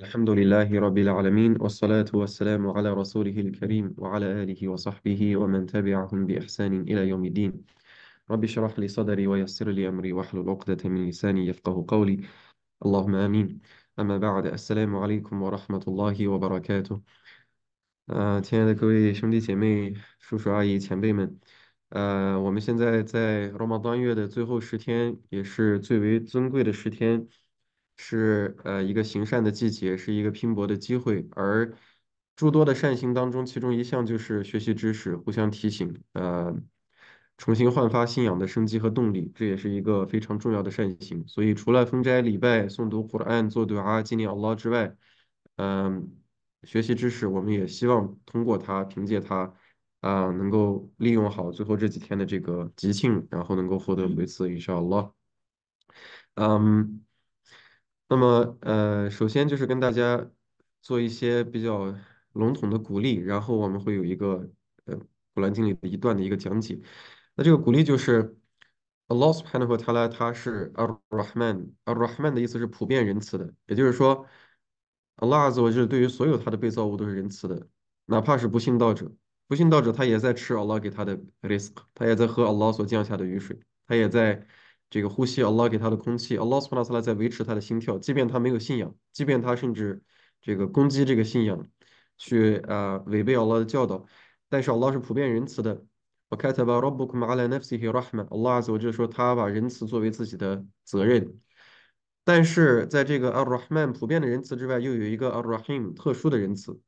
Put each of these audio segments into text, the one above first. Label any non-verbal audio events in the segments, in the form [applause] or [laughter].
الحمد لله رب العالمين والصلاة والسلام على رسوله الكريم وعلى آله وصحبه ومن تبعهم بإحسان إلى يوم الدين رب اشرح لي صدري ويسر لي أمري واحلل عقدة من لساني يفقه قولي اللهم آمين أما بعد السلام عليكم ورحمة الله وبركاته 呃，亲爱的各位兄弟姐妹、叔叔阿姨、前辈们，呃，我们现在在 Ramadan 月的最后十天，也是最为尊贵的十天， 是呃一个行善的季节，是一个拼搏的机会。而诸多的善行当中，其中一项就是学习知识，互相提醒，呃，重新焕发信仰的生机和动力，这也是一个非常重要的善行。所以，除了封斋礼拜、诵读古兰、做 dua、纪念 Allah 之外，嗯。学习知识，我们也希望通过它，凭借它，啊，能够利用好最后这几天的这个吉庆，然后能够获得回赐，insha Allah。嗯，那么呃，首先就是跟大家做一些比较笼统的鼓励，然后我们会有一个呃古兰经里的一段的一个讲解。那这个鼓励就是，Allah Subhanahu wa Taala 他是 Ar-Rahman，Ar-Rahman 的意思是普遍仁慈的，也就是说。Allah，是对于所有他的被造物都是仁慈的，哪怕是不信道者，不信道者他也在吃 Allah 给他的 risk，他也在喝 Allah 所降下的雨水，他也在这个呼吸 Allah 给他的空气，Allah Subhanahu wa Taala 在维持他的心跳，即便他没有信仰，即便他甚至这个攻击这个信仰，去啊违背 Allah 的教导，但是 Allah 是普遍仁慈的。وكتب ربكم على نفسه رحمة Allah 子，我就说他把仁慈作为自己的责任。但是在这个 Ar-Rahman 普遍的仁慈之外，又有一个 Ar-Rahim 特殊的仁慈。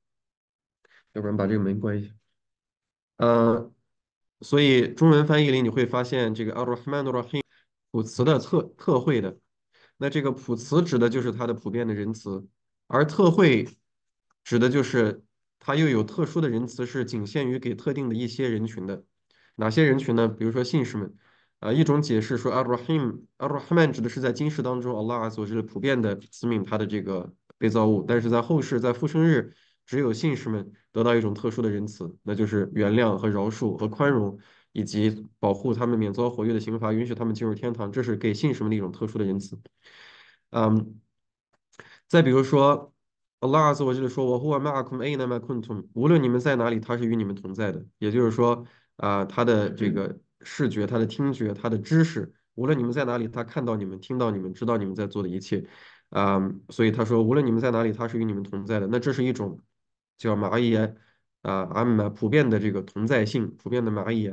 要不然把这个门关一下。呃，所以中文翻译里你会发现这个 Ar-Rahman Ar-Rahim 普慈的特特惠的。那这个普慈指的就是它的普遍的仁慈，而特惠指的就是它又有特殊的仁慈，是仅限于给特定的一些人群的。哪些人群呢？比如说信士们。啊，一种解释说，Ar-Rahim，Ar-Rahman 指的是在今世当中，Allah 所是普遍的慈悯他的这个被造物，但是在后世，在复生日，只有信士们得到一种特殊的仁慈，那就是原谅和饶恕和宽容，以及保护他们免遭火狱的刑罚，允许他们进入天堂，这是给信士们的一种特殊的仁慈。嗯，再比如说，Allah 自我就是说，我 huwa ma'akum ayna ma kuntum，无论你们在哪里，他是与你们同在的，也就是说，啊，他的这个。视觉、他的听觉、他的知识，无论你们在哪里，他看到你们、听到你们、知道你们在做的一切，啊，所以他说，无论你们在哪里，他是与你们同在的。那这是一种叫蚂蚁啊，阿姆普遍的这个同在性，普遍的蚂蚁。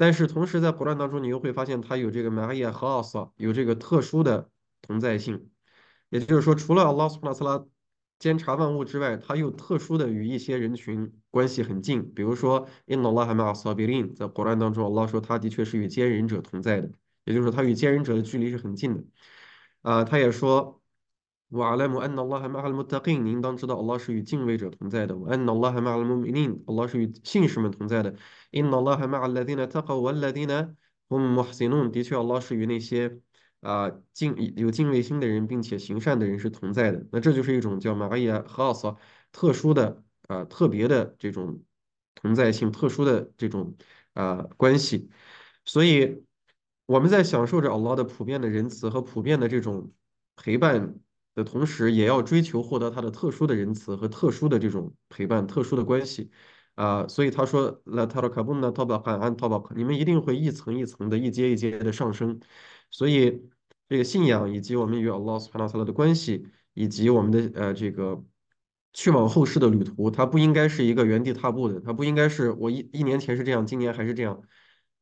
但是同时在古兰当中，你又会发现它有这个蚂蚁和奥萨，有这个特殊的同在性。也就是说，除了阿拉苏拉斯拉。监察万物之外，他又特殊的与一些人群关系很近。比如说，In Allah ma sabirin，在古兰当中奥斯说他的确是与坚忍者同在的，也就是说他与坚忍者的距离是很近的。啊，他也说瓦莱姆安纳拉哈马哈姆特金，您当知道，阿拉是与敬畏者同在的。安纳拉哈马哈姆米林，阿拉是与信士们同在的。因纳拉哈马阿拉丁呢，他和瓦拉丁呢，我们穆哈辛，的确，阿拉是与那些啊敬有敬畏心的人，并且行善的人是同在的。那这就是一种叫玛雅哈斯特殊的啊特别的这种同在性，特殊的这种啊关系。所以我们在享受着阿拉的普遍的仁慈和普遍的这种陪伴。的同时，也要追求获得他的特殊的仁慈和特殊的这种陪伴、特殊的关系啊。所以他说：“La tarakabuna tabaqan an tabaq，你们一定会一层一层的、一阶一阶的上升。”所以，这个信仰以及我们与 Allahs panatall 的关系，以及我们的呃这个去往后世的旅途，它不应该是一个原地踏步的，它不应该是我一一年前是这样，今年还是这样。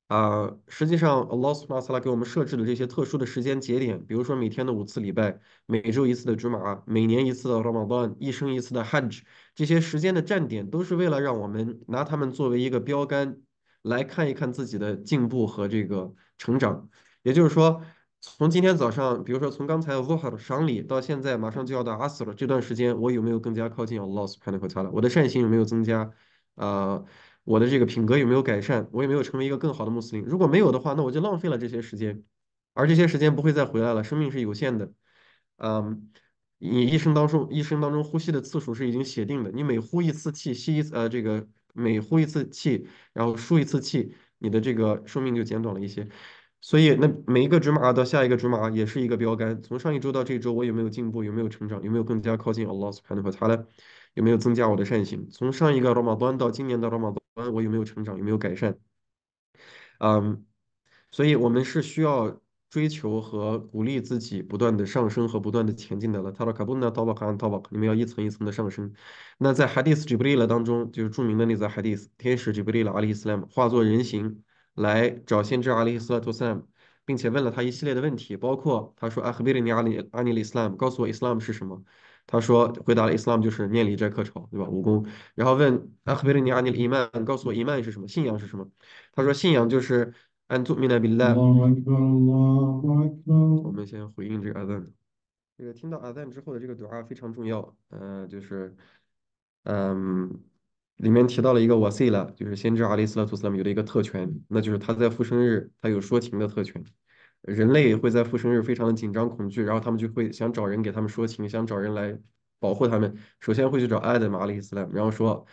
啊，实际上，Allah s u b h a n a h u Taala 给我们设置的这些特殊的时间节点，比如说每天的五次礼拜，每周一次的主马，每年一次的 Ramadan，一生一次的 Hajj，这些时间的站点，都是为了让我们拿它们作为一个标杆，来看一看自己的进步和这个成长。也就是说，从今天早上，比如说从刚才 Zuhur 赏礼到现在，马上就要到 Asr 了，这段时间我有没有更加靠近 Allah Subhanahu wa Taala？我的善行有没有增加？啊，我的这个品格有没有改善？我有没有成为一个更好的穆斯林？如果没有的话，那我就浪费了这些时间，而这些时间不会再回来了。生命是有限的，嗯，你一生当中一生当中呼吸的次数是已经写定的，你每呼一次气，吸一次呃这个每呼一次气，然后输一次气，你的这个寿命就减短了一些。所以，那每一个主马到下一个主马也是一个标杆。从上一周到这一周，我有没有进步？有没有成长？有没有更加靠近 Allah Subhanahu wa Taala？有没有增加我的善行？从上一个 Ramadan 到今年的 r a m a d 我有没有成长？有没有改善？嗯，所以我们是需要追求和鼓励自己不断的上升和不断的前进的了。他说：“卡布纳 tabaq an tabaq，你们要一层一层的上升。”那在 Hadith Jibril 当中，就是著名的那则 Hadith，天使 Jibril 阿里斯 lam 化作人形来找先知阿里斯拉图斯 lam，并且问了他一系列的问题，包括他说：“阿赫比里尼阿里阿尼里斯 lam，告诉我 Islam 是什么？”他说回答了 Islam 就是念礼斋课朝，对吧？武功。然后问阿赫比里尼阿尼里伊曼，告诉我伊曼是什么？信仰是什么？他说信仰就是安祖米纳比拉。我们先回应这个阿赞。这个听到阿赞之后的这个 dua 非常重要，呃，就是，嗯，里面提到了一个 wasila，就是先知阿里斯拉图斯拉姆有的一个特权，那就是他在复生日他有说情的特权。人类会在复生日非常的紧张恐惧，然后他们就会想找人给他们说情，想找人来保护他们。首先会去找 Adam 阿里斯兰，然后说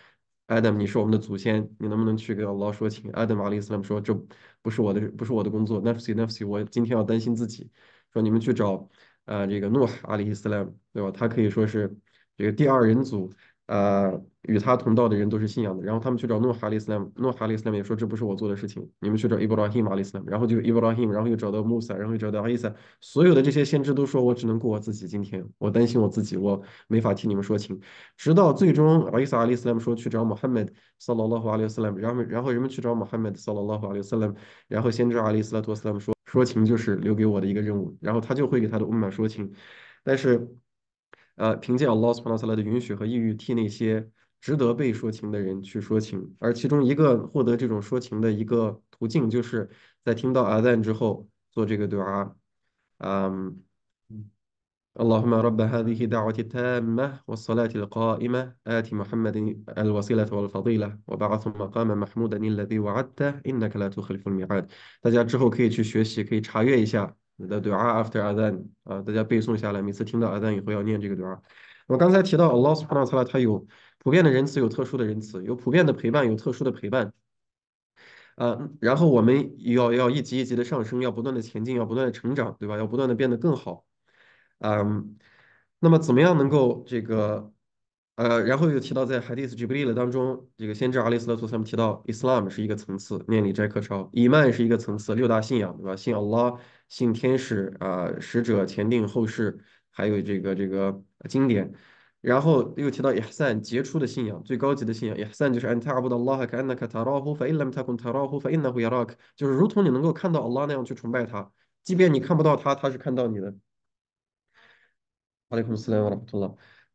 ：“Adam，你是我们的祖先，你能不能去给 Allah 说情？”Adam 阿里斯兰说：“这不是我的，不是我的工作。”Nafsi，Nafsi，我今天要担心自己。说你们去找，呃，这个诺阿里斯兰，对吧？他可以说是这个第二人组。呃，与他同道的人都是信仰的，然后他们去找诺哈利斯兰，诺哈利斯兰也说这不是我做的事情，你们去找伊布拉希马利斯兰，然后就伊布拉希，然后又找到穆萨，然后又找到阿伊萨，所有的这些先知都说我只能顾我自己，今天我担心我自己，我没法替你们说情，直到最终阿伊萨阿里斯兰说去找穆罕默德，萨拉拉胡阿里斯兰，然后然后人们去找穆罕默德，萨拉拉胡阿里斯兰，然后先知阿里斯拉托斯兰说说情就是留给我的一个任务，然后他就会给他的乌玛说情，但是。呃，凭借 Allah Subhanahu wa Taala 的允许和意欲，替那些值得被说情的人去说情。而其中一个获得这种说情的一个途径，就是在听到阿赞之后做这个 dua。嗯。اللهم رب هذه الدعوة التامة والصلاة القائمة آت محمد الوسيلة والفضيلة وبعث مقاما محمودا الذي وعدته إنك لا تخلف الميعاد 大家之后可以去学习，可以查阅一下 The dua after adhan 啊，大家背诵下来，每次听到 adhan 以后要念这个 dua。我刚才提到 Allah subhanahu wa taala 他有普遍的仁慈，有特殊的仁慈，有普遍的陪伴，有特殊的陪伴。啊，然后我们要要一级一级的上升，要不断的前进，要不断的成长，对吧？要不断的变得更好。嗯，那么怎么样能够这个呃，然后又提到在 Hadith Jibril 当中，这个先知阿里斯拉图他们提到，Islam 是一个层次，念礼斋课朝；伊曼是一个层次，六大信仰，对吧？信 Allah，信天使啊、呃、使者前定后世，还有这个这个经典。然后又提到亚善杰出的信仰，最高级的信仰。亚善就是 anta abu alaha ka ankata raho fa elam takun tarahu fa inna hu yarak，就是如同你能够看到 ala 那样去崇拜他，即便你看不到他，他是看到你的。阿里，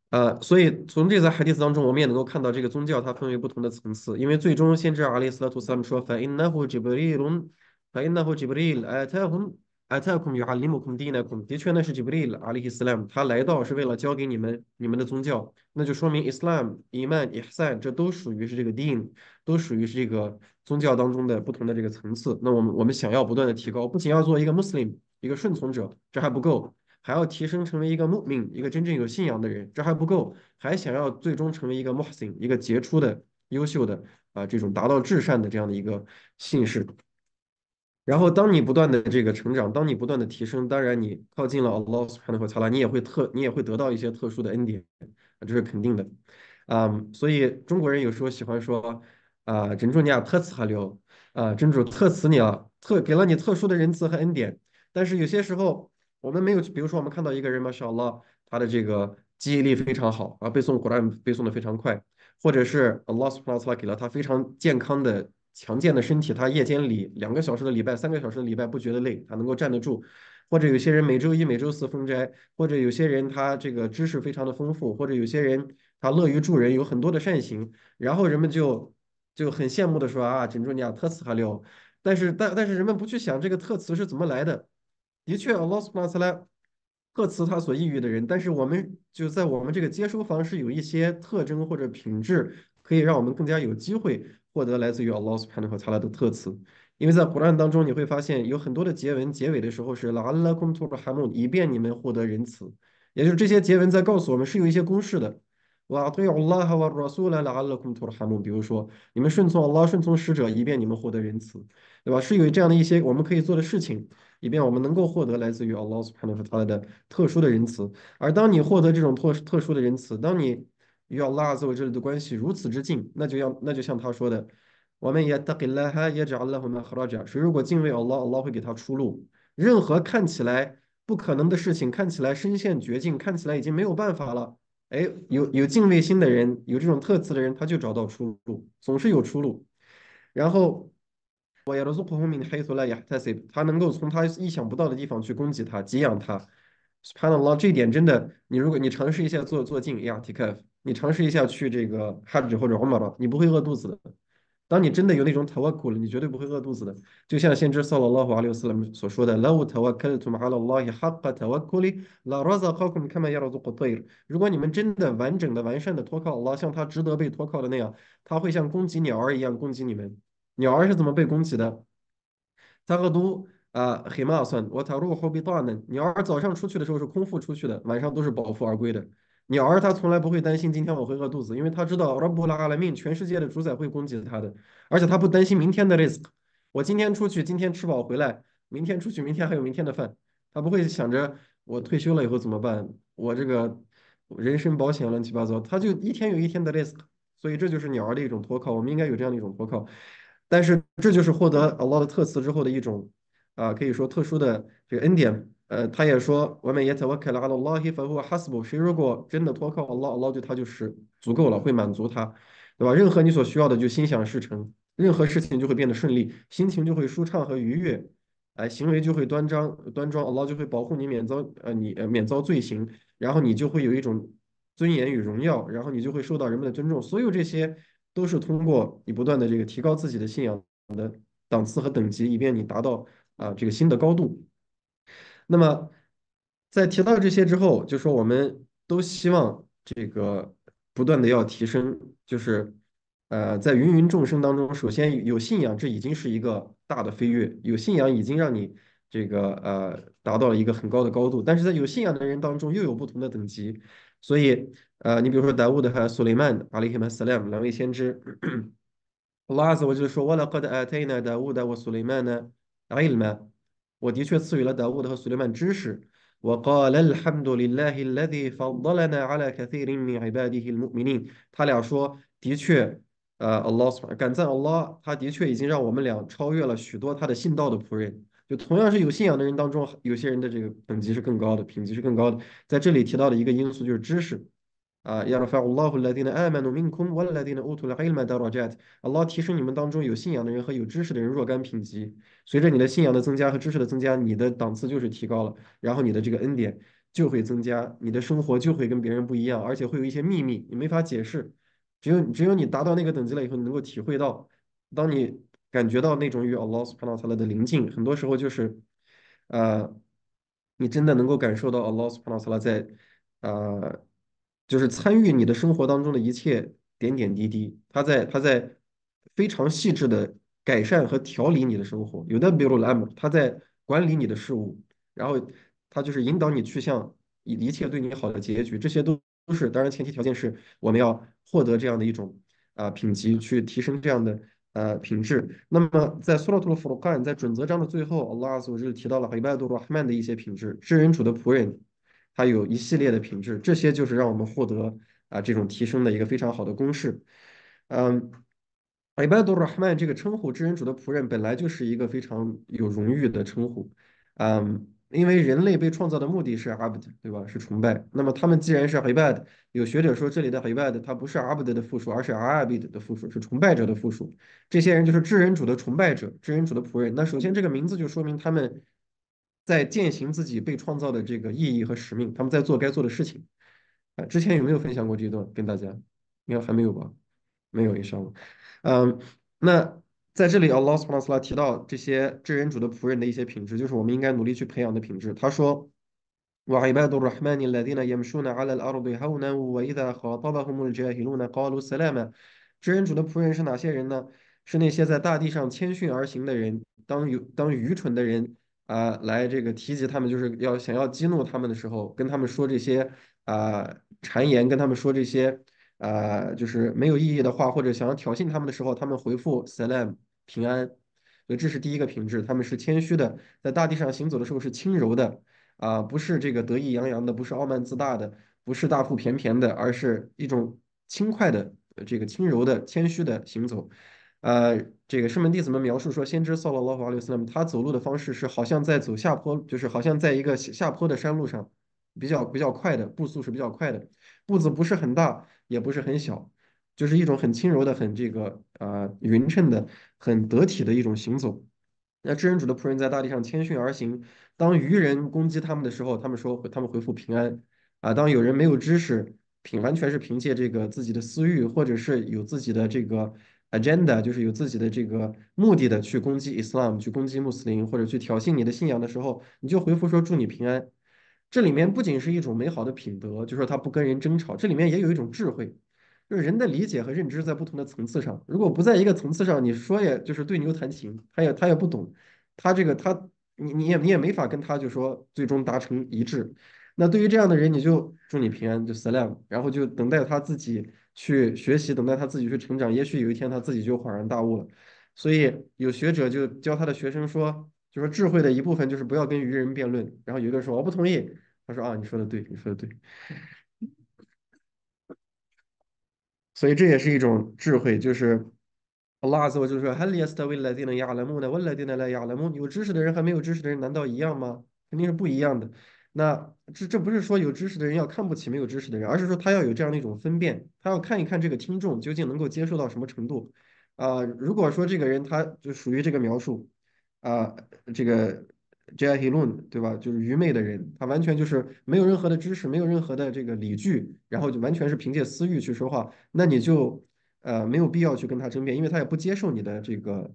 呃，所以从这则海蒂斯当中，我们也能够看到这个宗教它分为不同的层次，因为最终先知阿里斯拉图斯他们说 fa innahu jibrilun fa 很 i tell you are limited 的确呢是 jubilee ali hislam 他来到是为了教给你们你们的宗教。那就说明 islam yemen Ihsan 这都属于是这个 dean 都属于是这个宗教当中的不同的这个层次。那我们我们想要不断的提高不仅要做一个 muslim 一个顺从者这还不够还要提升成为一个 Mu'min，一个真正有信仰的人这还不够还想要最终成为一个 Muhsin，一个杰出的优秀的啊这种达到至善的这样的一个姓氏然后，当你不断的这个成长，当你不断的提升，当然你靠近了 Allah Subhanahu wa Taala，你也会特，你也会得到一些特殊的恩典，这是肯定的。啊，所以中国人有时候喜欢说啊，真主尼亚特慈哈了，啊，真主特慈你了，特给了你特殊的仁慈和恩典。但是有些时候。我们没有，比如说我们看到一个人嘛，小 Allah，他的这个记忆力非常好啊，背诵古兰背诵的非常快，或者是 Allah Subhanahu wa Taala 给了他非常健康的、强健的身体，他夜间里两个小时的礼拜、三个小时的礼拜不觉得累，他能够站得住。或者有些人每周一、每周四封斋，或者有些人他这个知识非常的丰富，或者有些人他乐于助人，有很多的善行，然后人们就就很羡慕的说啊，珍珠尼亚特斯哈六，但是但但是人们不去想这个特词是怎么来的。的确，Allah s u b h a n 特词他所抑郁的人，但是我们就在我们这个接收方式有一些特征或者品质，可以让我们更加有机会获得来自于 Allah's Panel 和他的特词，因为在古兰当中你会发现有很多的结文结尾的时候是拉勒昆图尔罕姆，以便你们获得仁慈，也就是这些结文在告诉我们是有一些公式的，拉对 Allah 和 Allah 苏莱拉勒昆图尔罕姆，比如说你们顺从 Allah，顺从使者，以便你们获得仁慈，对吧？是有这样的一些我们可以做的事情，以便我们能够获得来自于 Allah's Panel 和他的特殊的仁慈，而当你获得这种特特殊的仁慈，当你与 Allah 作为这里的关系如此之近，那就要那就像他说的。我们也得给了哈，也讲了很多哈拉讲。谁如果敬畏 Allah，Allah 会给他出路。任何看起来不可能的事情，看起来深陷绝境，看起来已经没有办法了，哎，有有敬畏心的人，有这种特质的人，他就找到出路，总是有出路。然后，我要的是后面还有来呀，他他能够从他意想不到的地方去供给他，给养他。Subhanallah，这一点真的，你如果你尝试一下做做静呀提克你尝试一下去这个 Hajj 或者 Umrah，你不会饿肚子的。当你真的有那种 tawakkul 了，你绝对不会饿肚子的。就像先知 sallallahu alaihi wasallam 所说的：“لو توكلتم على الله حق توكله لرزقكم كما يرزق الطير。”如果你们真的完整的、完善的托靠 Allah，像他值得被托靠的那样，他会像供给鸟儿一样供给你们。鸟儿是怎么被供给的？他和都啊黑马算，我他如果后比大呢？鸟儿早上出去的时候是空腹出去的，晚上都是饱腹而归的。 鸟儿它从来不会担心今天我会饿肚子，因为它知道 Rabbul Alamin 全世界的主宰会攻击它的，而且它不担心明天的 risk。我今天出去，今天吃饱回来，明天出去，明天还有明天的饭。它不会想着我退休了以后怎么办，我这个人身保险乱七八糟，它就一天有一天的 risk。所以这就是鸟儿的一种托靠，我们应该有这样的一种托靠。但是这就是获得 Allah 的特赐之后的一种啊，可以说特殊的这个恩典。呃，他也说，我们也 tawakkal ala Allah fa huwa hasbu。谁如果真的托靠 Allah，Allah 对他就是足够了，会满足他，对吧？任何你所需要的就心想事成，任何事情就会变得顺利，心情就会舒畅和愉悦，哎，行为就会端庄端庄，Allah 就会保护你免遭呃你呃免遭罪行，然后你就会有一种尊严与荣耀，然后你就会受到人们的尊重。所有这些都是通过你不断的这个提高自己的信仰的档次和等级，以便你达到啊这个新的高度。那么，在提到这些之后，就说我们都希望这个不断的要提升，就是呃，在芸芸众生当中，首先有信仰，这已经是一个大的飞跃，有信仰已经让你这个呃达到了一个很高的高度。但是在有信仰的人当中，又有不同的等级。所以呃，你比如说达乌德和苏雷曼阿里希曼斯莱姆两位先知，[coughs] 拉子我就说，我了格的阿泰纳达乌德和苏雷曼呢，阿伊曼。我的确赐予了达乌德和苏雷曼知识。وقال الحمد لله الذي فضلنا على كثير من عباده المؤمنين。他俩说，的确，呃，Allah 感赞 Allah，他的确已经让我们俩超越了许多他的信道的仆人。就同样是有信仰的人当中，有些人的这个等级是更高的，品级是更高的。在这里提到的一个因素就是知识。 啊，يرفع الله الذين آمنوا منكم والذين أوتوا العلم درجات。Allah 提升你们当中有信仰的人和有知识的人若干品级。随着你的信仰的增加和知识的增加，你的档次就是提高了，然后你的这个恩典就会增加，你的生活就会跟别人不一样，而且会有一些秘密你没法解释。只有只有你达到那个等级了以后，你能够体会到，当你感觉到那种与 Allah Subhanahu wa Taala 的临近，很多时候就是，呃，你真的能够感受到 Allah Subhanahu wa Taala 在，呃。 就是参与你的生活当中的一切点点滴滴，他在他在非常细致的改善和调理你的生活。有的比如 Lam，他在管理你的事物，然后他就是引导你去向一切对你好的结局。这些都都是当然前提条件是我们要获得这样的一种啊品级，去提升这样的呃品质。那么在 Suratul Furqan 在准则章的最后，Allah 所是提到了 Ibadur Rahman 的一些品质，知人主的仆人。它有一系列的品质，这些就是让我们获得啊这种提升的一个非常好的公式。嗯，Ibadur Rahman 这个称呼，知人主的仆人，本来就是一个非常有荣誉的称呼。嗯，因为人类被创造的目的是 Abd，对吧？是崇拜。那么他们既然是 Ibad，有学者说这里的 Ibad 它不是 Abd 的复数，而是 Abid 的复数，是崇拜者的复数。这些人就是知人主的崇拜者，知人主的仆人。那首先这个名字就说明他们。在践行自己被创造的这个意义和使命，他们在做该做的事情。啊，之前有没有分享过这段跟大家？应该还没有吧？没有，以上。嗯，那在这里，Allah Subhanahu wa Taala 提到这些知人主的仆人的一些品质，就是我们应该努力去培养的品质。他说：“وعباد الرحمن الذين يمشون على الأرض هونا وإذا خاطبهم الجاهلون قالوا سلاما。”知人主的仆人是哪些人呢？是那些在大地上谦逊而行的人。当有当愚蠢的人。 啊，来这个提及他们，就是要想要激怒他们的时候，跟他们说这些啊谗言，跟他们说这些呃，就是没有意义的话，或者想要挑衅他们的时候，他们回复 salam 平安。所以这是第一个品质，他们是谦虚的，在大地上行走的时候是轻柔的，啊、不是这个得意洋洋的，不是傲慢自大的，不是大腹便便的，而是一种轻快的、这个轻柔的、谦虚的行走。呃，这个圣门弟子们描述说，先知 sallallahu alaihi wasallam 他走路的方式是好像在走下坡，就是好像在一个下坡的山路上，比较比较快的步速是比较快的，步子不是很大，也不是很小，就是一种很轻柔的、很这个呃匀称的、很得体的一种行走。那知人主的仆人在大地上谦逊而行，当愚人攻击他们的时候，他们说他们回复平安啊；当有人没有知识，凭完全是凭借这个自己的私欲，或者是有自己的这个 agenda，就是有自己的这个目的的去攻击 Islam，去攻击穆斯林，或者去挑衅你的信仰的时候，你就回复说祝你平安。这里面不仅是一种美好的品德，就说他不跟人争吵，这里面也有一种智慧，就是人的理解和认知在不同的层次上，如果不在一个层次上，你说也就是对牛弹琴，他也他也不懂，他这个他你你也你也没法跟他就说最终达成一致。那对于这样的人，你就祝你平安，就 salam，然后就等待他自己去学习，等待他自己去成长，也许有一天他自己就恍然大悟了。所以有学者就教他的学生说，就说智慧的一部分就是不要跟愚人辩论。然后有一个人说我不同意，他说啊你说的对，你说的对。所以这也是一种智慧，就是 Allah azza wa 就是说，هل يستوي الذين يعلمون والذين لا يعلمون？有知识的人和没有知识的人难道一样吗？肯定是不一样的。 那这这不是说有知识的人要看不起没有知识的人，而是说他要有这样的一种分辨，他要看一看这个听众究竟能够接受到什么程度。啊、如果说这个人他就属于这个描述，啊、这个 jahilun 对吧？就是愚昧的人，他完全就是没有任何的知识，没有任何的这个理据，然后就完全是凭借私欲去说话，那你就呃没有必要去跟他争辩，因为他也不接受你的这个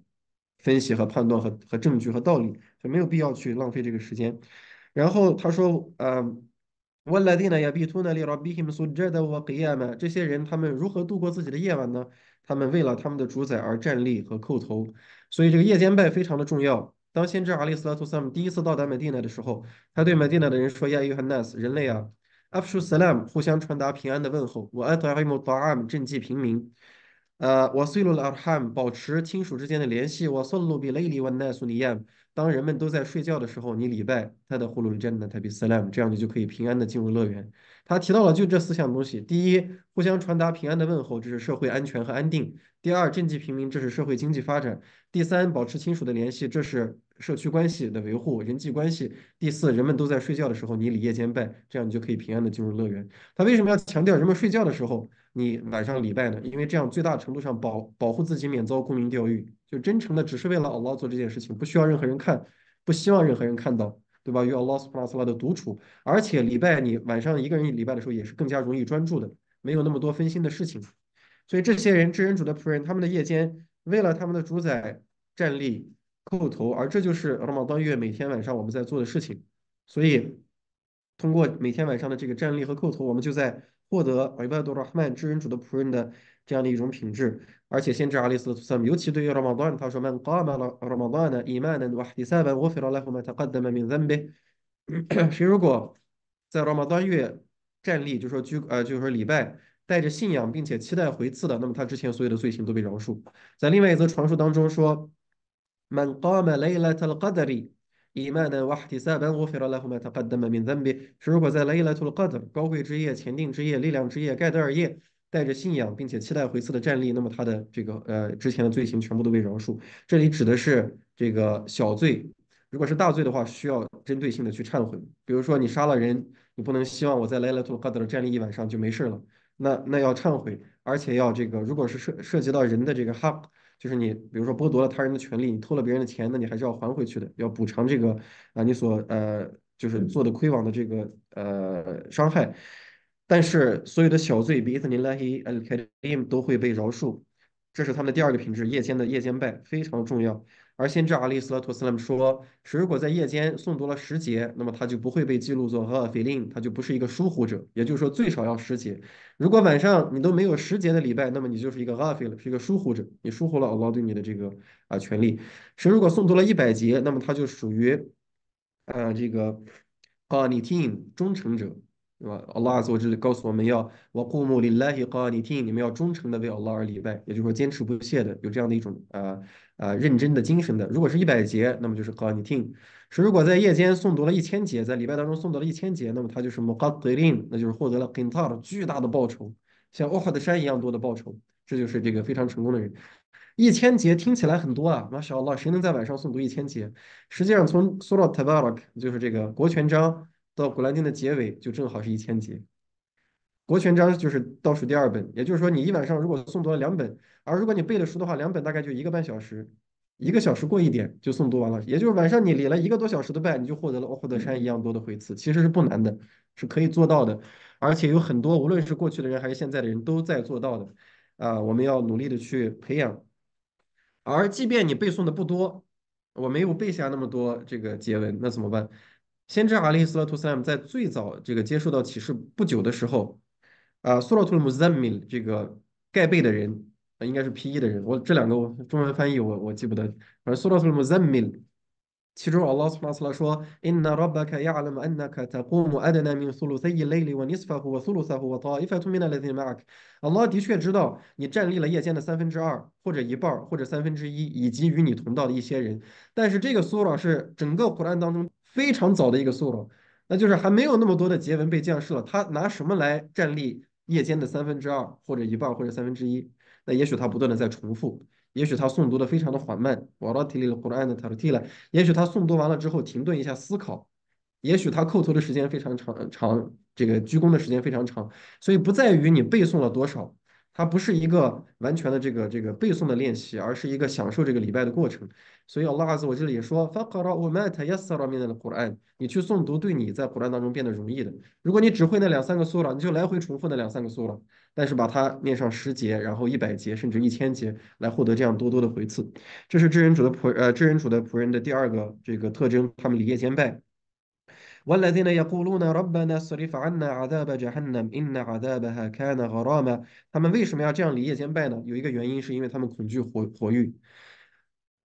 分析和判断和和证据和道理，就没有必要去浪费这个时间。然后他说，呃，وَالَّذِينَ يَبِيتُونَ لِرَبِّهِمْ 这些人他们如何度过自己的夜晚呢？他们为了他们的主宰而站立和叩头，所以这个夜间拜非常的重要。当先知阿里斯拉图萨姆第一次到达麦地那的时候，他对麦地那的人说：“亚约翰纳斯，人类啊，阿夫舒斯拉姆，互相传达平安的问候。我艾特阿伊姆达阿姆，赈济平民。”呃，我塞鲁拉尔汉，保持亲属之间的联系。我索鲁比雷里万奈苏尼亚，当人们都在睡觉的时候，你礼拜他的呼噜真的他比斯拉姆，这样你就可以平安的进入乐园。他提到了就这四项东西：第一，互相传达平安的问候，这是社会安全和安定；第二，赈济平民，这是社会经济发展；第三，保持亲属的联系，这是社区关系的维护、人际关系；第四，人们都在睡觉的时候，你礼夜间拜，这样你就可以平安的进入乐园。他为什么要强调人们睡觉的时候你晚上礼拜呢？因为这样最大程度上保保护自己免遭沽名钓誉，就真诚的只是为了 Allah 做这件事情，不需要任何人看，不希望任何人看到，对吧？与 Allah subhanahu wa taala 的独处，而且礼拜你晚上一个人礼拜的时候也是更加容易专注的，没有那么多分心的事情。所以这些人，知人主的仆人，他们的夜间为了他们的主宰站立叩头，而这就是拉玛当月每天晚上我们在做的事情。所以，通过每天晚上的这个站立和叩头，我们就在获得阿维巴多拉曼志愿主的仆人的这样的一种品质而且限制阿里斯的丧命尤其对于罗马端他说曼卡马拉曼罗阿拉曼多拉呢伊曼呢对吧第三问我非常来后面他干的没明白呗谁如果在罗马端月站立就说居呃就说礼拜带着信仰并且期待回赐的那么他之前所有的罪行都被饶恕。在另外一则传说当中说曼多拉曼雷拉特罗嘎德里إيمانا واحتسابا غفر له ما تقدم من ذنبه。是如果在 Laylatul Qadr 高贵之夜、前定之夜、力量之夜、盖德尔夜，带着信仰并且期待回赐的站立，那么他的这个呃之前的罪行全部都被饶恕。这里指的是这个小罪，如果是大罪的话，需要针对性的去忏悔。比如说你杀了人，你不能希望我在 Laylatul Qadr 站立一晚上就没事了，那那要忏悔，而且要这个，如果是涉涉及到人的这个 haq。 就是你，比如说剥夺了他人的权利，你偷了别人的钱，那你还是要还回去的，要补偿这个啊你所呃就是做的亏枉的这个呃伤害。但是所有的小罪，比伊斯尼拉希 al karim 都会被饶恕，这是他们的第二个品质，夜间的夜间拜非常重要。而先知阿里斯勒图斯勒姆说，谁如果在夜间诵读了十节，那么他就不会被记录作和尔菲令，他就不是一个疏忽者，也就是说最少要十节。如果晚上你都没有十节的礼拜，那么你就是一个和尔菲了，是一个疏忽者，你疏忽了 Allah 对你的这个啊、权利。谁如果诵读了一百节，那么他就属于，啊，这个啊，你听忠诚者。对吧？Allah 这里告诉我们要我顾慕 l i l l a h 你们要忠诚的为 Allah 而礼拜，也就是说坚持不懈的有这样的一种啊呃认真的精神的。如果是一百节，那么就是 qanitin。是如果在夜间诵读了一千节，在礼拜当中诵读了一千节，那么他就是 muqaddirin，那就是获得了 qintar 巨大的报酬，像 Uhud 山一样多的报酬。这就是这个非常成功的人。一千节听起来很多啊，马小 Allah，谁能在晚上诵读一千节？实际上从 Surah Tabarak 就是这个国权章到古兰经的结尾，就正好是一千节。国权章就是倒数第二本，也就是说你一晚上如果诵读了两本，而如果你背的书的话，两本大概就一个半小时，一个小时过一点就诵读完了。也就是晚上你理了一个多小时的拜，你就获得了获得山一样多的回赐，其实是不难的，是可以做到的，而且有很多无论是过去的人还是现在的人都在做到的。啊，我们要努力的去培养。而即便你背诵的不多，我没有背下那么多这个节文，那怎么办？先知阿里·斯拉图斯拉姆在最早这个接受到启示不久的时候，啊，Suratul Muzammil 这个盖被的人，呃，应该是 P.E 的人。我这两个我中文翻译我我记不得，反正 Suratul Muzammil。其中，Allah Subhanahu 说：“Inna Rabbaka Ya'lam Annaka Taqum Adna minsulu sayilay li Wa Nisfahu Wa Thuluthahu Wa Ta'ifatun Min Alladhi Ma'ak。” Allah 的确知道你站立了夜间的三分之二，或者一半，或者三分之一，以及与你同道的一些人。但是这个 Surah 是整个《古兰》当中非常早的一个 Surah，那就是还没有那么多的结文被降世了。他拿什么来站立？夜间的三分之二，或者一半，或者三分之一？那也许他不断的在重复。也许他诵读的非常的缓慢，瓦拉提里的古兰的塔鲁提了。也许他诵读完了之后停顿一下思考，也许他叩头的时间非常长长，这个鞠躬的时间非常长。所以不在于你背诵了多少。它不是一个完全的这个这个背诵的练习，而是一个享受这个礼拜的过程。所以 Allah 在我这里也说：“فَقَرَأُ مَا تَيَسَّرَ مِنَ الْقُرْآنِ。”你去诵读，对你在古兰当中变得容易的。如果你只会那两三个苏了，你就来回重复那两三个苏了。但是把它念上十节，然后一百节，甚至一千节，来获得这样多多的回赐。这是智人主的仆呃智人主的仆人的第二个这个特征，他们礼夜兼拜。 والذين يقولون ربنا اصرف عنا عذاب جهنم إن عذابها كان غراما 他们为什么要这样离夜间拜呢？有一个原因是因为他们恐惧火火狱。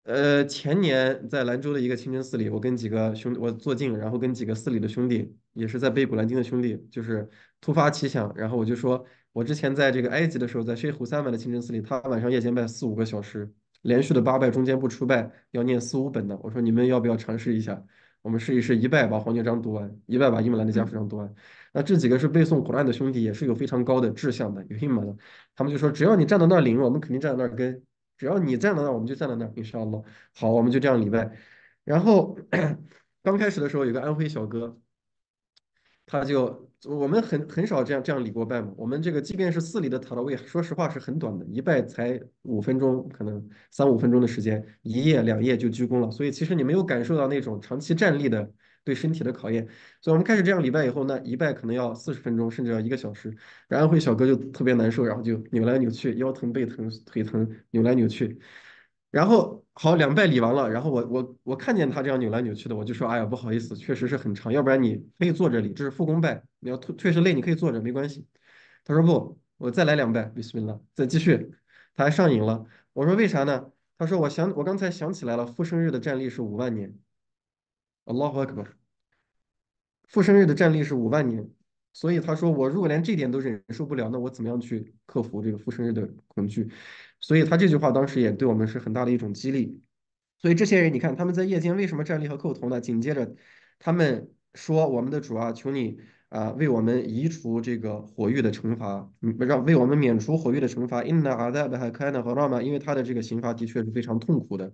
呃，前年在兰州的一个清真寺里，我跟几个兄我坐静，然后跟几个寺里的兄弟，也是在背古兰经的兄弟，就是突发奇想，然后我就说，我之前在这个埃及的时候，在薛胡三晚的清真寺里，他晚上夜间拜四五个小时，连续的八拜，中间不出拜，要念四五本的。我说你们要不要尝试一下？ 我们试一试，一拜把黄牛章读完，一拜把伊姆兰的家书章读完。那这几个是背诵古兰的兄弟，也是有非常高的志向的，有 him 的。他们就说，只要你站到那儿领，我们肯定站到那儿跟；只要你站到那儿，我们就站到那儿。insha Allah，好，我们就这样礼拜。然后 [clears throat] 刚开始的时候，有个安徽小哥。他就我们很很少这样这样礼过拜嘛。我们这个即便是寺里的塔罗位，说实话是很短的，一拜才五分钟，可能三五分钟的时间，一页两页就鞠躬了。所以其实你没有感受到那种长期站立的对身体的考验。所以我们开始这样礼拜以后，那一拜可能要四十分钟，甚至要一个小时。安徽小哥就特别难受，然后就扭来扭去，腰疼背疼腿疼，扭来扭去。然后好，两拜礼完了，然后我我我看见他这样扭来扭去的，我就说，哎呀，不好意思，确实是很长，要不然你可以坐这里，这是复工拜，你要退确实累，你可以坐着，没关系。他说不，我再来两拜，Vismina，再继续。他还上瘾了。我说为啥呢？他说我想我刚才想起来了，复生日的战力是五万年。Allah Akbar，复生日的战力是五万年。所以他说，我如果连这点都忍受不了，那我怎么样去克服这个复生日的恐惧？所以他这句话当时也对我们是很大的一种激励。所以这些人，你看他们在夜间为什么站立和叩头呢？紧接着，他们说：“我们的主啊，求你啊，为我们移除这个火狱的惩罚，让为我们免除火狱的惩罚。” Inna adab kana harama，因为他的这个刑罚的确是非常痛苦的。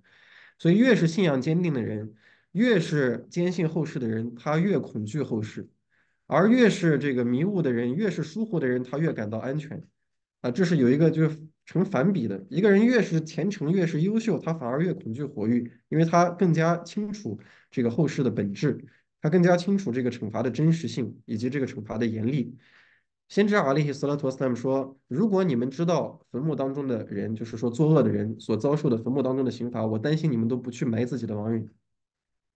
所以越是信仰坚定的人，越是坚信后世的人，他越恐惧后世。而越是这个迷雾的人，越是疏忽的人，他越感到安全，啊，这是有一个就是成反比的。一个人越是虔诚，越是优秀，他反而越恐惧火狱，因为他更加清楚这个后世的本质，他更加清楚这个惩罚的真实性以及这个惩罚的严厉。先知阿里·斯拉托斯他们说：“如果你们知道坟墓当中的人，就是说作恶的人所遭受的坟墓当中的刑罚，我担心你们都不去埋自己的亡人。”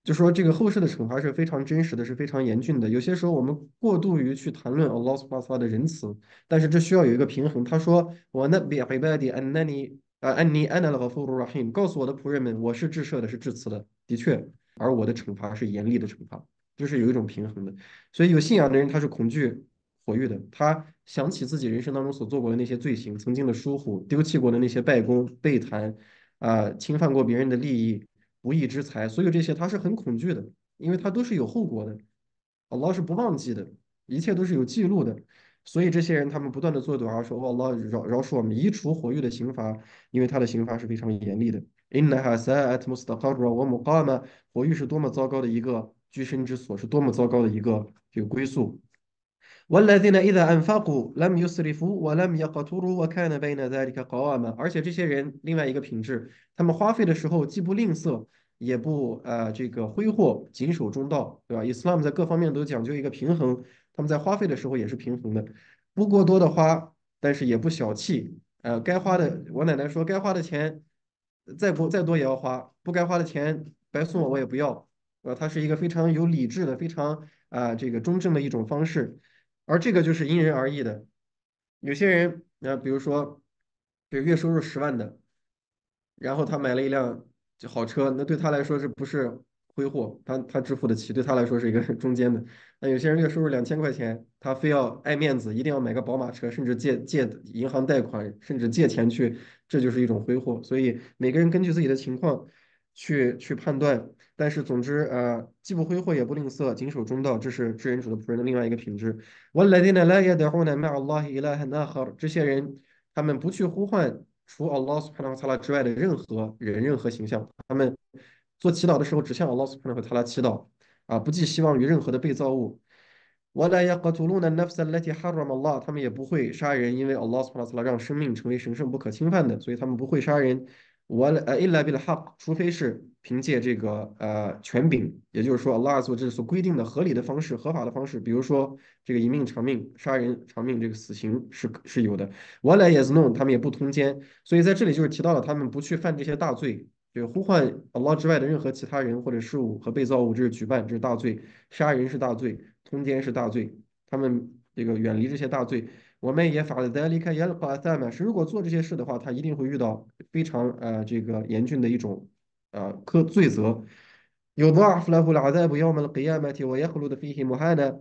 就说这个后世的惩罚是非常真实的，是非常严峻的。有些时候我们过度于去谈论 Allah Subhanahu wa 的仁慈，但是这需要有一个平衡。他说：“我那比 ibadi annani 啊 anni ana al-ghafur rahim，告诉我的仆人们，我是至赦的，是至慈的。的确，而我的惩罚是严厉的惩罚，就是有一种平衡的。所以有信仰的人他是恐惧火狱的。他想起自己人生当中所做过的那些罪行，曾经的疏忽，丢弃过的那些拜功、背谈，啊、侵犯过别人的利益、不义之财，所有这些他是很恐惧的，因为他都是有后果的。阿拉是不忘记的，一切都是有记录的。所以这些人他们不断的做赌啊，说哇拉饶饶恕我们，移除活跃的刑罚，因为他的刑罚是非常严厉的。Inna h a s a at m u s t a q a r wa m u q a m 活跃是多么糟糕的一个居身之所，是多么糟糕的一个这个归宿。والذين إذا أنفقوا لم يسرفوا ولم يقتروا وكان بين ذلك قواما。而且这些人另外一个品质，他们花费的时候既不吝啬，也不呃这个挥霍，谨守中道，对吧？Islam 在各方面都讲究一个平衡，他们在花费的时候也是平衡的，不过多的花，但是也不小气。呃，该花的，我奶奶说该花的钱再不再多也要花，不该花的钱白送我我也不要。呃，它是一个非常有理智的、非常啊、这个中正的一种方式。 而这个就是因人而异的。有些人，啊，比如说，比如月收入十万的，然后他买了一辆好车，那对他来说是不是挥霍？他他支付得起，对他来说是一个 [laughs] 中间的。那有些人月收入两千块钱，他非要爱面子，一定要买个宝马车，甚至借借银行贷款，甚至借钱去，这就是一种挥霍。所以每个人根据自己的情况去去判断。但是总之，呃，既不挥霍也不吝啬，谨守中道，这是知人主的仆人的另外一个品质。والذين لا يدعون مع الله إلها آخر，这些人他们不去呼唤除 Allah سبحانه 和 تعالى 之外的任何人、任何形象，他们做祈祷的时候只向 Allah سبحانه 和 تعالى 祈祷，啊，不寄希望于任何的被造物。ولا يقتلون النفس التي حرم الله，他们也不会杀人，因为 Allah سبحانه 和 تعالى 让生命成为神圣不可侵犯的，所以他们不会杀人。 我呃，illa bil h a 除非是凭借这个呃权柄，也就是说，Allah 所这所规定的合理的方式、合法的方式，比如说这个以命偿命、杀人偿命，这个死刑是是有的。我 l a is known，他们也不通奸，所以在这里就是提到了他们不去犯这些大罪，就呼唤 Allah 之外的任何其他人或者事物和被造物，这是举办，这是大罪，杀人是大罪，通奸是大罪，他们这个远离这些大罪。我们也法的戴利卡耶尔卡戴曼是，如果做这些事的话，他一定会遇到非常呃这个严峻的一种呃科罪责。有拉在不要么给亚，我的呢，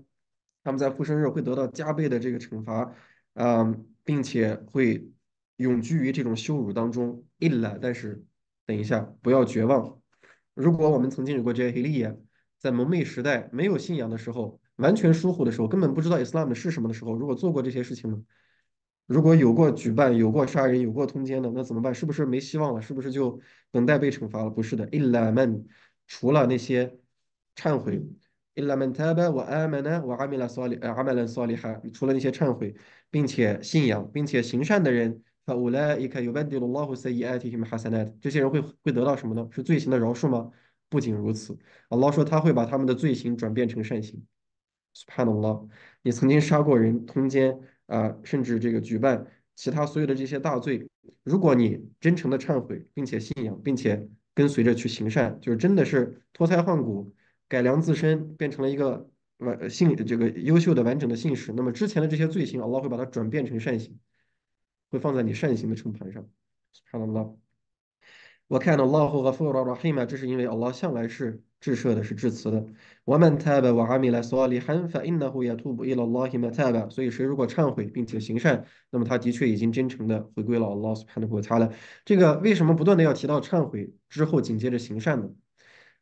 他们在复生日会得到加倍的这个惩罚，啊、并且会永居于这种羞辱当中。一来，但是等一下，不要绝望。如果我们曾经有过这些黑利亚，在蒙昧时代没有信仰的时候，完全疏忽的时候，根本不知道 Islam 是什么的时候，如果做过这些事情呢？如果有过举办、有过杀人、有过通奸的，那怎么办？是不是没希望了？是不是就等待被惩罚了？不是的，illa man，除了那些忏悔，illa man taba wa amana wa amila salih amalan saliha，除了那些忏悔并且信仰并且行善的人，فأولئك يبدل الله سيئاتهم حسنات，这些人会会得到什么呢？是罪行的饶恕吗？不仅如此，Allah 说他会把他们的罪行转变成善行。 subhanallah，你曾经杀过人、通奸啊、甚至这个举办其他所有的这些大罪，如果你真诚的忏悔，并且信仰，并且跟随着去行善，就是真的是脱胎换骨，改良自身，变成了一个完信这个优秀的完整的信氏，那么之前的这些罪行，Allah 会把它转变成善行，会放在你善行的秤盘上，subhanallah。我看到 Allah 和 f u r a h i m 这是因为 Allah 向来是致赦的是致辞的。我们 tab 瓦阿米来索里汉法因呢乎也吐不伊了拉希麦 tab，所以谁如果忏悔并且行善，那么他的确已经真诚的回归了。这个为什么不断的要提到忏悔之后紧接着行善呢？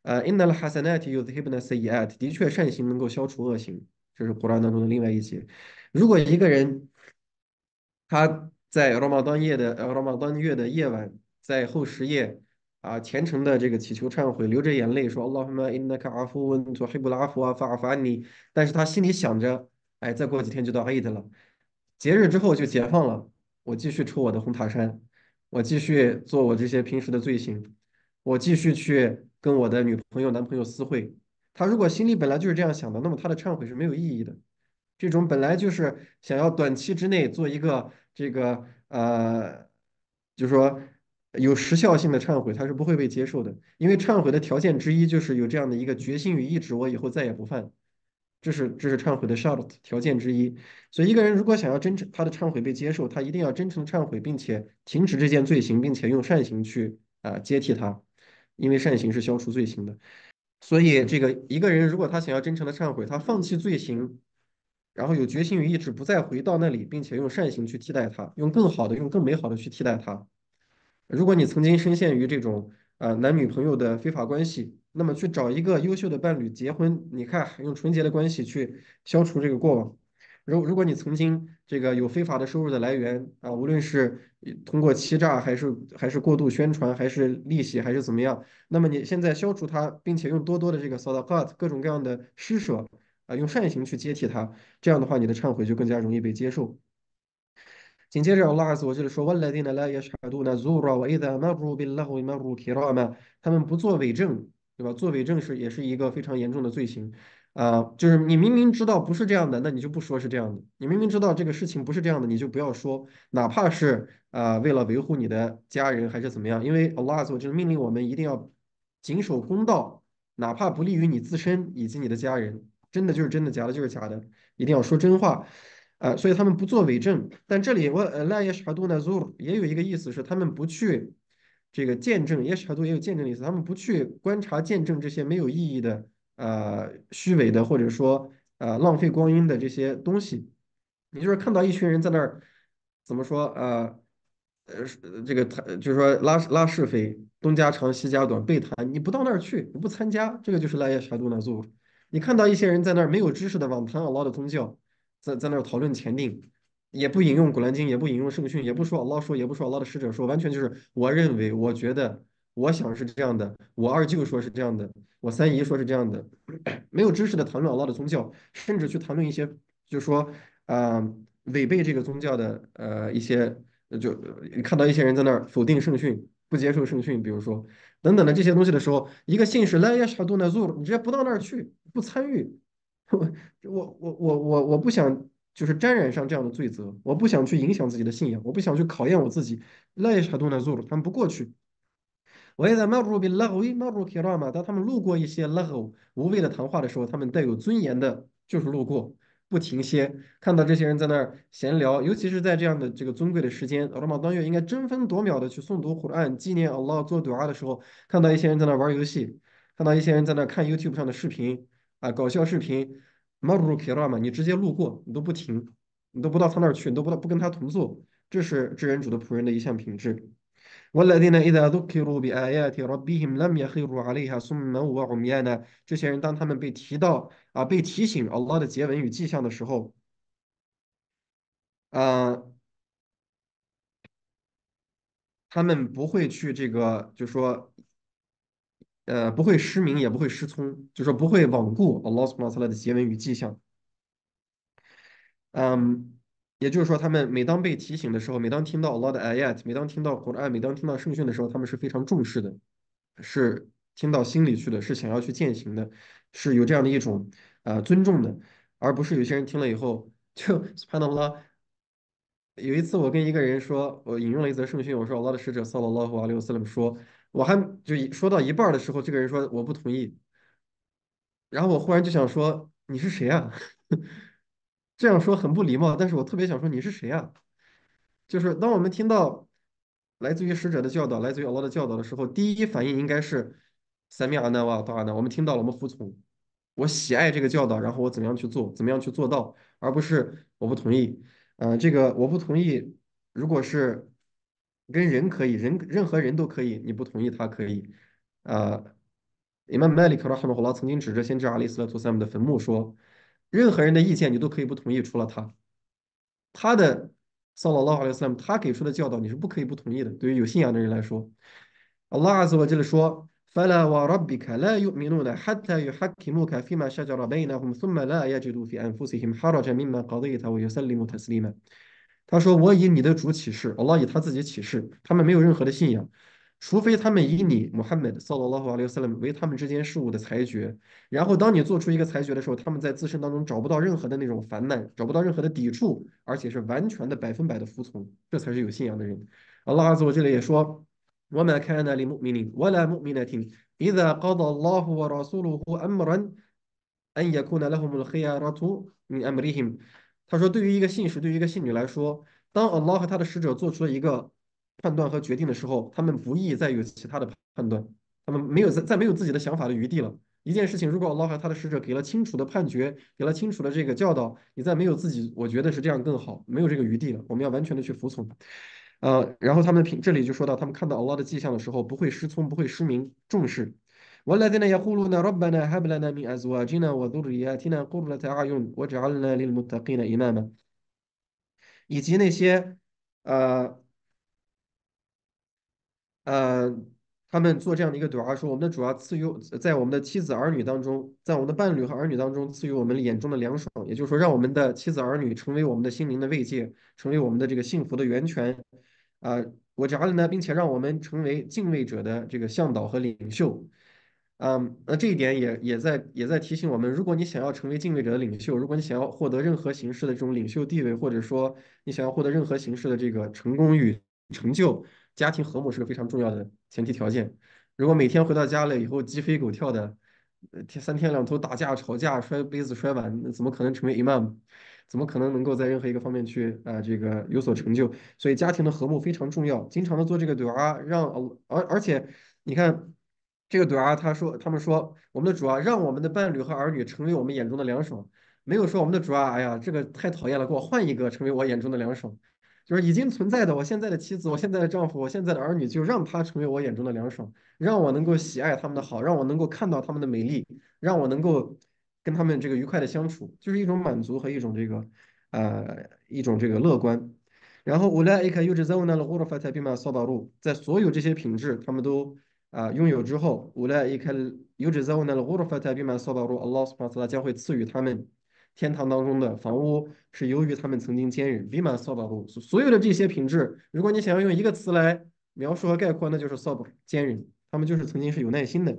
呃，inna al hasanat y u h n i y a t 的确善行能够消除恶行，这是古兰当中的另外一节。如果一个人他在拉玛丹夜的拉玛丹月的夜晚，在后十夜。啊，虔诚的这个祈求忏悔，流着眼泪说 Allahumma innaka afuwun tuhibbul afwa fa'fu anni。但是他心里想着，哎，再过几天就到 Eid 了，节日之后就解放了，我继续抽我的红塔山，我继续做我这些平时的罪行，我继续去跟我的女朋友、男朋友私会。他如果心里本来就是这样想的，那么他的忏悔是没有意义的。这种本来就是想要短期之内做一个这个呃，就是说。有时效性的忏悔，它是不会被接受的，因为忏悔的条件之一就是有这样的一个决心与意志，我以后再也不犯，这是这是忏悔的 short 条件之一。所以一个人如果想要真诚他的忏悔被接受，他一定要真诚忏悔，并且停止这件罪行，并且用善行去啊接替他，因为善行是消除罪行的。所以这个一个人如果他想要真诚的忏悔，他放弃罪行，然后有决心与意志，不再回到那里，并且用善行去替代它，用更好的、用更美好的去替代它。如果你曾经深陷于这种呃男女朋友的非法关系，那么去找一个优秀的伴侣结婚，你看用纯洁的关系去消除这个过往。如如果你曾经这个有非法的收入的来源啊，无论是通过欺诈还是还是过度宣传，还是利息还是怎么样，那么你现在消除它，并且用多多的这个 sadaqat 各种各样的施舍啊，用善行去接替它，这样的话你的忏悔就更加容易被接受。紧接着，Allah Azza wa Jalla 说：“والذين لا يشهدون الزور وإذا مروا باللغو مروا كراما。”他们不做伪证，对吧？做伪证是也是一个非常严重的罪行啊、就是你明明知道不是这样的，那你就不说是这样的；你明明知道这个事情不是这样的，你就不要说，哪怕是啊、为了维护你的家人还是怎么样，因为 Allah Azza wa Jalla 命令我们一定要谨守公道，哪怕不利于你自身以及你的家人，真的就是真的，假的就是假的，一定要说真话。 啊、所以他们不做伪证。但这里我呃 la yashhaduna zur 也有一个意思是他们不去这个见证，yashhadu 也有见证的意思，他们不去观察见证这些没有意义的呃虚伪的或者说呃浪费光阴的这些东西。你就是看到一群人在那儿怎么说呃呃这个谈就是说拉拉是非，东家长西家短，背谈，你不到那儿去，你不参加，这个就是 la yashhaduna zur。你看到一些人在那儿没有知识的妄谈 Allah 的宗教。在在那儿讨论前定，也不引用古兰经，也不引用圣训，也不说老说，也不说老的使者说，完全就是我认为，我觉得，我想是这样的，我二舅说是这样的，我三姨说是这样的，没有知识的谈论老的宗教，甚至去谈论一些，就说啊、违背这个宗教的呃一些，就看到一些人在那儿否定圣训，不接受圣训，比如说等等的这些东西的时候，一个信士 la yashhaduna zur，你直接不到那儿去，不参与。我我我我我不想就是沾染上这样的罪责，我不想去影响自己的信仰，我不想去考验我自己。la yashhaduna zur，他们不过去。وإذا مروا باللغو مروا كراما，当他们路过一些 lagho 无谓的谈话的时候，他们带有尊严的，就是路过，不停歇。看到这些人在那儿闲聊，尤其是在这样的这个尊贵的时间，阿拉玛当月应该争分夺秒的去诵读 Quran，纪念 Allah 做 dua 的时候，看到一些人在那玩游戏，看到一些人在那看 YouTube 上的视频 啊，搞笑视频，marru kirama，你直接路过，你都不停，你都不到他那儿去，你都不到不跟他同坐，这是至人主的仆人的一项品质。والذين إذا ذكروا بآيات ربهم لم يخروا عليها صما وعميانا。这些人当他们被提到啊，被提醒 Allah 的结文与迹象的时候，啊、他们不会去这个，就说， 呃，不会失明，也不会失聪，就说不会罔顾 Allah subhanahu wa ta'ala 的结文与迹象。嗯，也就是说，他们每当被提醒的时候，每当听到 Allah 的 ayat，每当听到 Quran，每当听到圣训的时候，他们是非常重视的，是听到心里去的，是想要去践行的，是有这样的一种呃尊重的，而不是有些人听了以后就 subhanallah。有一次，我跟一个人说，我引用了一则圣训，我说 Allah 的使者 sallallahu alaihi wasallam 说，我还就一说到一半的时候，这个人说我不同意，然后我忽然就想说你是谁啊？[laughs] 这样说很不礼貌，但是我特别想说你是谁啊？就是当我们听到来自于使者的教导，来自于阿罗的教导的时候，第一反应应该是 “sami'na wa ata'na”，我们听到了，我们服从，我喜爱这个教导，然后我怎么样去做，怎么样去做到，而不是我不同意。呃，这个我不同意，如果是跟人可以，人任何人都可以，你不同意他可以。呃，Imam Malik rahimahullah 曾经指着先知阿里斯拉图萨姆的坟墓说，任何人的意见你都可以不同意，除了他。他的 sallallahu alaihi wasallam 他给出的教导你是不可以不同意的。对于有信仰的人来说，Allah azza wa jalla 说。فلا وربك لا يؤمنون حتى يحكموك فيما شجر بينهم ثم لا يجدوا في أنفسهم حرجا مما قضيت ويسلموا تسليما 他说：“我以你的主起誓，Allah 以他自己起誓，他们没有任何的信仰，除非他们以你 Muhammad sallallahu alaihi wasallam 为他们之间事物的裁决。然后当你做出一个裁决的时候，他们在自身当中找不到任何的那种烦难，找不到任何的抵触，而且是完全的百分百的服从，这才是有信仰的人。Allah azza wa jalla 也说。” وما كان لمؤمن ولا مؤمنة إذا قضى الله ورسوله أمرا أن يكون لهم الخيارة من أمرهم。 他说，对于一个信士，对于一个信女来说，当 Allah 和他的使者做出了一个判断和决定的时候，他们不宜再有其他的判断，他们没有再再没有自己的想法的余地了，一件事情，如果 Allah 和他的使者给了清楚的判决，给了清楚的这个教导，你再没有自己，我觉得是这样更好，没有这个余地了。我们要完全的去服从。呃，然后他们平这里就说到，他们看到 Allah 的迹象的时候，不会失聪，不会失明，重视。والذين يقولون ربنا هب لنا من أزواجنا وذرياتنا قرة أعين واجعلنا للمتقين إماما 以及那些呃呃，他们做这样的一个主啊，说我们的主啊赐予在我们的妻子儿女当中，在我们的伴侣和儿女当中赐予我们眼中的凉爽，也就是说，让我们的妻子儿女成为我们的心灵的慰藉，成为我们的这个幸福的源泉啊。我只了呢，并且让我们成为敬畏者的这个向导和领袖。 嗯，那这一点也也在也在提醒我们，如果你想要成为敬畏者的领袖，如果你想要获得任何形式的这种领袖地位，或者说你想要获得任何形式的这个成功与成就，家庭和睦是个非常重要的前提条件。如果每天回到家了以后鸡飞狗跳的，天三天两头打架吵架摔杯子摔碗，那怎么可能成为 imam？怎么可能能够在任何一个方面去啊这个有所成就？所以家庭的和睦非常重要，经常的做这个 dua，让而而且你看。这个主啊，他说，他们说，我们的主啊，让我们的伴侣和儿女成为我们眼中的凉爽，没有说我们的主啊，哎呀，这个太讨厌了，给我换一个成为我眼中的凉爽，就是已经存在的，我现在的妻子，我现在的丈夫，我现在的儿女，就让他成为我眼中的凉爽，让我能够喜爱他们的好，让我能够看到他们的美丽，让我能够跟他们这个愉快的相处，就是一种满足和一种这个，呃，一种这个乐观。然后，乌拉伊卡尤吉泽乌纳勒乌拉法泰比马萨巴鲁，在所有这些品质，他们都。啊，拥有之后，乌拉伊克尤只在我那了，乌拉法泰比曼索巴鲁，阿拉斯帕特拉将会赐予他们天堂当中的房屋，是由于他们曾经坚忍。比曼索巴鲁，所有的这些品质，如果你想要用一个词来描述和概括，那就是 sabr 坚忍。他们就是曾经是有耐心的。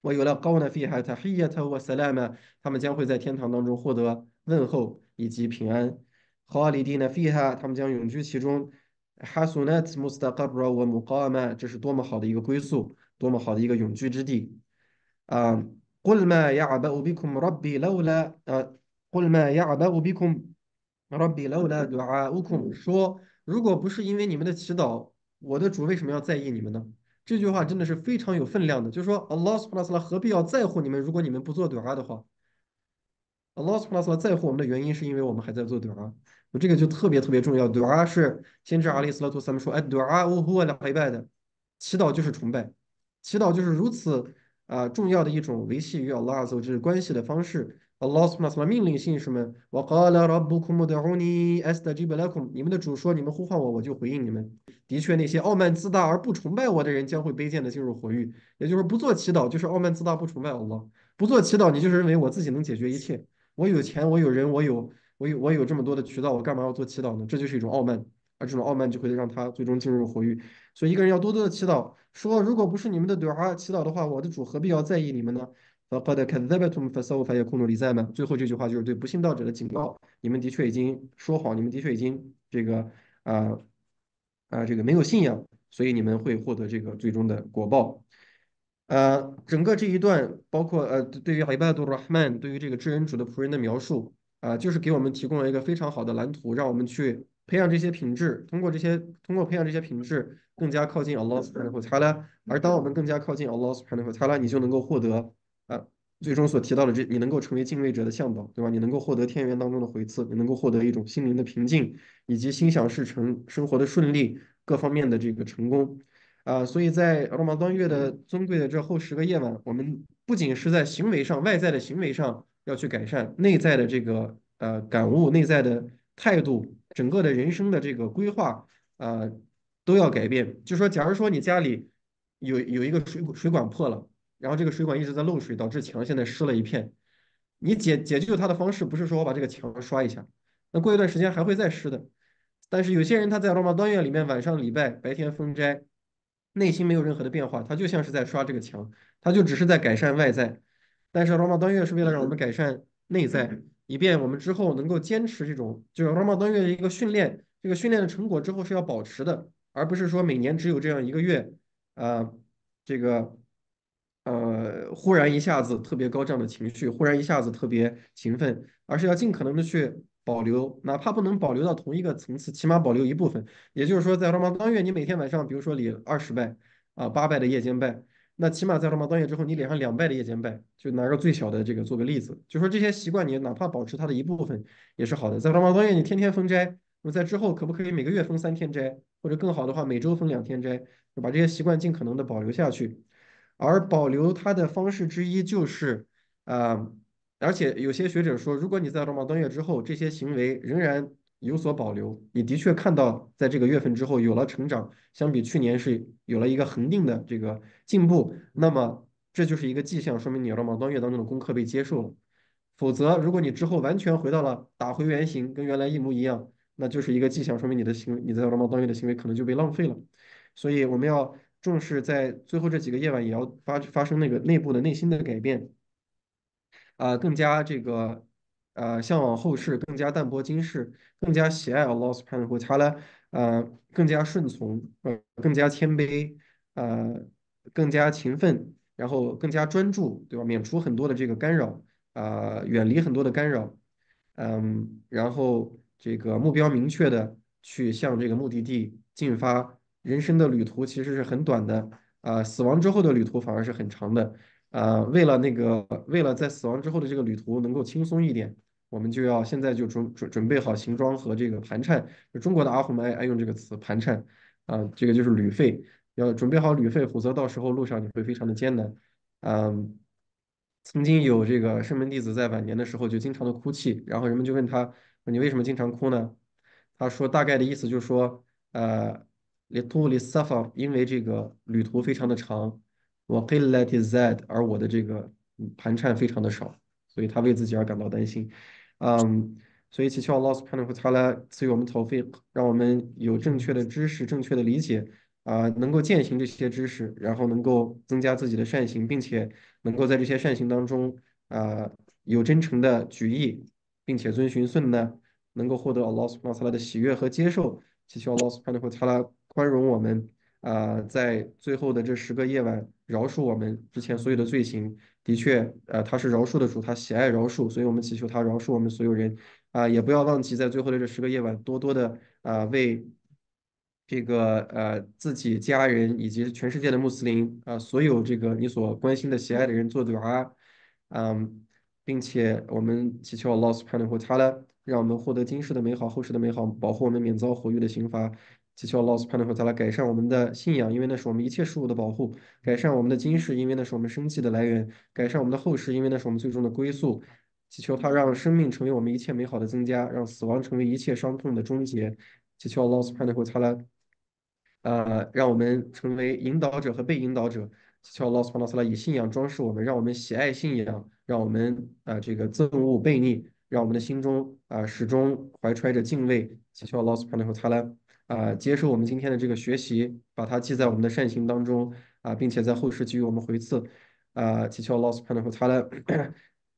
我有了高呢，fi 哈塔希亚特沃萨拉玛，他们将会在天堂当中获得问候以及平安。哈里蒂呢，fi 哈，他们将永居其中。哈苏纳特穆斯塔卡布拉沃穆卡曼，这是多么好的一个归宿，多么好的一个永居之地啊！قل ما يعبأ بكم ربي لولا 啊，قل ما يعبأ بكم ربي لولا دعاؤكم 说，如果不是因为你们的祈祷，我的主为什么要在意你们呢？这句话真的是非常有分量的，就是说，Allah Subhanahu wa Taala 何必要在乎你们？如果你们不做 dua 的话 ，Allah Subhanahu wa Taala 在乎我们的原因，是因为我们还在做 dua。这个就特别特别重要。dua 是先知阿里斯拉图萨们说：“哎，dua 呜呼了拜拜的，祈祷就是崇拜，祈祷就是如此啊重要的一种维系与 Allah 组织关系的方式。Allah subhanahu 命令信士们：“وقال ربكم ادعوني أستجب لكم。”你们的主说：“你们呼唤我，我就回应你们。”的确，那些傲慢自大而不崇拜我的人将会卑贱的进入火狱。也就是不做祈祷，就是傲慢自大不崇拜 Allah。不做祈祷，你就是认为我自己能解决一切。 我有钱，我有人，我有。我有我有这么多的渠道，我干嘛要做祈祷呢？这就是一种傲慢，而这种傲慢就会让他最终进入火狱。所以一个人要多多的祈祷，说如果不是你们的对儿祈祷的话，我的主何必要在意你们呢？最后这句话就是对不信道者的警告：你们的确已经说谎，你们的确已经这个啊啊这个没有信仰，所以你们会获得这个最终的果报。呃，整个这一段包括呃对于 Ibadu Rahman 对于这个知人主的仆人的描述。啊，就是给我们提供了一个非常好的蓝图，让我们去培养这些品质。通过这些，通过培养这些品质，更加靠近 Allah Subhanahu wa。而当我们更加靠近 Allah Subhanahu wa Taala，你就能够获得啊，最终所提到的这，你能够成为敬畏者的向导，对吧？你能够获得天元当中的回赐，你能够获得一种心灵的平静，以及心想事成、生活的顺利，各方面的这个成功。啊，所以在罗马端月的尊贵的这后十个夜晚，我们不仅是在行为上、外在的行为上。要去改善内在的这个呃感悟，内在的态度，整个的人生的这个规划啊都要改变。就说，假如说你家里有有一个水水管破了，然后这个水管一直在漏水，导致墙现在湿了一片，你解解救它的方式不是说我把这个墙刷一下，那过一段时间还会再湿的。但是有些人他在罗马当院里面晚上礼拜，白天封斋，内心没有任何的变化，他就像是在刷这个墙，他就只是在改善外在。但是罗马当月是为了让我们改善内在，以便我们之后能够坚持这种，就是罗马当月的一个训练。这个训练的成果之后是要保持的，而不是说每年只有这样一个月，啊，这个，呃，忽然一下子特别高涨的情绪，忽然一下子特别勤奋，而是要尽可能的去保留，哪怕不能保留到同一个层次，起码保留一部分。也就是说，在罗马当月，你每天晚上，比如说礼二十拜，啊，八拜的夜间拜。那起码在罗马当月之后，你脸上两拜的夜间拜，就拿个最小的这个做个例子，就说这些习惯你哪怕保持它的一部分也是好的。在罗马当月你天天封斋，那么在之后可不可以每个月封三天斋，或者更好的话每周封两天斋，把这些习惯尽可能的保留下去。而保留它的方式之一就是，啊、而且有些学者说，如果你在罗马当月之后，这些行为仍然有所保留，你的确看到在这个月份之后有了成长，相比去年是有了一个恒定的这个进步，那么这就是一个迹象，说明你罗马当月当中的功课被接受了。否则，如果你之后完全回到了打回原形，跟原来一模一样，那就是一个迹象，说明你的行为，你在罗马当月的行为可能就被浪费了。所以我们要重视在最后这几个夜晚也要发发生那个内部的内心的改变。啊、更加这个呃向往后世，更加淡泊今世，更加喜爱 Allah Subhanahu wa Taala，呃，更加顺从，呃，更加谦卑，呃，更加勤奋，然后更加专注，对吧？免除很多的这个干扰，啊、远离很多的干扰，嗯，然后这个目标明确的去向这个目的地进发。人生的旅途其实是很短的，啊、死亡之后的旅途反而是很长的。呃，为了那个，为了在死亡之后的这个旅途能够轻松一点，我们就要现在就准准准备好行装和这个盘缠。中国的阿訇们爱爱用这个词盘缠，啊、这个就是旅费，要准备好旅费，否则到时候路上你会非常的艰难。嗯，曾经有这个圣门弟子在晚年的时候就经常的哭泣，然后人们就问他，你为什么经常哭呢？他说大概的意思就是说，呃，里图里萨法，因为这个旅途非常的长。我 qillat zad，而我的这个盘缠非常的少，所以他为自己而感到担心。嗯，所以祈求 Allah subhanahu wa taala 赐予我们财富让我们有正确的知识、正确的理解，啊、能够践行这些知识，然后能够增加自己的善行，并且能够在这些善行当中，啊、有真诚的举意，并且遵循顺呢，能够获得 Allah subhanahu wa taala 的喜悦和接受。祈求 Allah subhanahu wa taala 宽容我们。啊、在最后的这十个夜晚，饶恕我们之前所有的罪行。的确，呃，他是饶恕的主，他喜爱饶恕，所以我们祈求他饶恕我们所有人。啊、也不要忘记在最后的这十个夜晚，多多的啊、为这个呃自己家人以及全世界的穆斯林啊、所有这个你所关心的喜爱的人做 dua，嗯，并且我们祈求 Allah subhanahu wa taala 让我们获得今世的美好，后世的美好，保护我们免遭火狱的刑罚。祈求 Allah subhanahu wa taala 改善我们的信仰，因为那是我们一切事物的保护；改善我们的今世，因为那是我们生气的来源；改善我们的后世，因为那是我们最终的归宿。祈求他让生命成为我们一切美好的增加，让死亡成为一切伤痛的终结。祈求 Allah subhanahu wa taala 呃，让我们成为引导者和被引导者。祈求 Allah subhanahu wa taala 以信仰装饰我们，让我们喜爱信仰，让我们呃这个憎恶悖逆，让我们的心中啊、始终怀揣着敬畏。祈求 Allah subhanahu wa taala 啊、接受我们今天的这个学习，把它记在我们的善行当中啊、并且在后世给予我们回赐啊、祈求 Allah Subhanahu Wa Taala，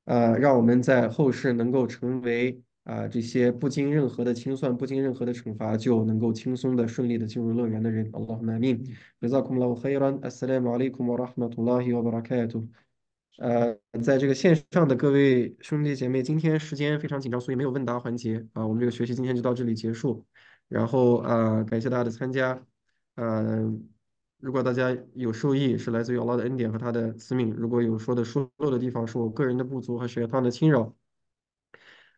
呃，让我们在后世能够成为啊、这些不经任何的清算、不经任何的惩罚就能够轻松的、顺利的进入乐园的人。Allah m a m i n b i z a k u m l a h u Khairan Assalamu Alaikum Warahmatullahi Wabarakatuh。呃，在这个线上的各位兄弟姐妹，今天时间非常紧张，所以没有问答环节啊、我们这个学习今天就到这里结束。然后啊、感谢大家的参加。嗯、如果大家有受益，是来自于 Allah 的恩典和他的赐命。如果有说的疏漏的地方，是我个人的不足和学他的侵扰，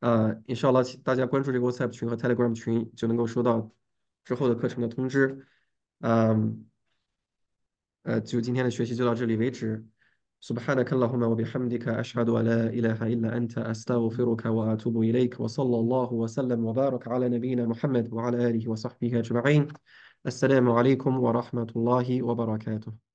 呃也需要拉大家关注这个 WhatsApp 群和 Telegram 群，就能够收到之后的课程的通知。嗯，呃，就今天的学习就到这里为止。سبحانك اللهم وبحمدك أشهد أن لا إله إلا أنت أستغفرك وأتوب إليك وصلى الله وسلم وبارك على نبينا محمد وعلى آله وصحبه أجمعين. السلام عليكم ورحمة الله وبركاته.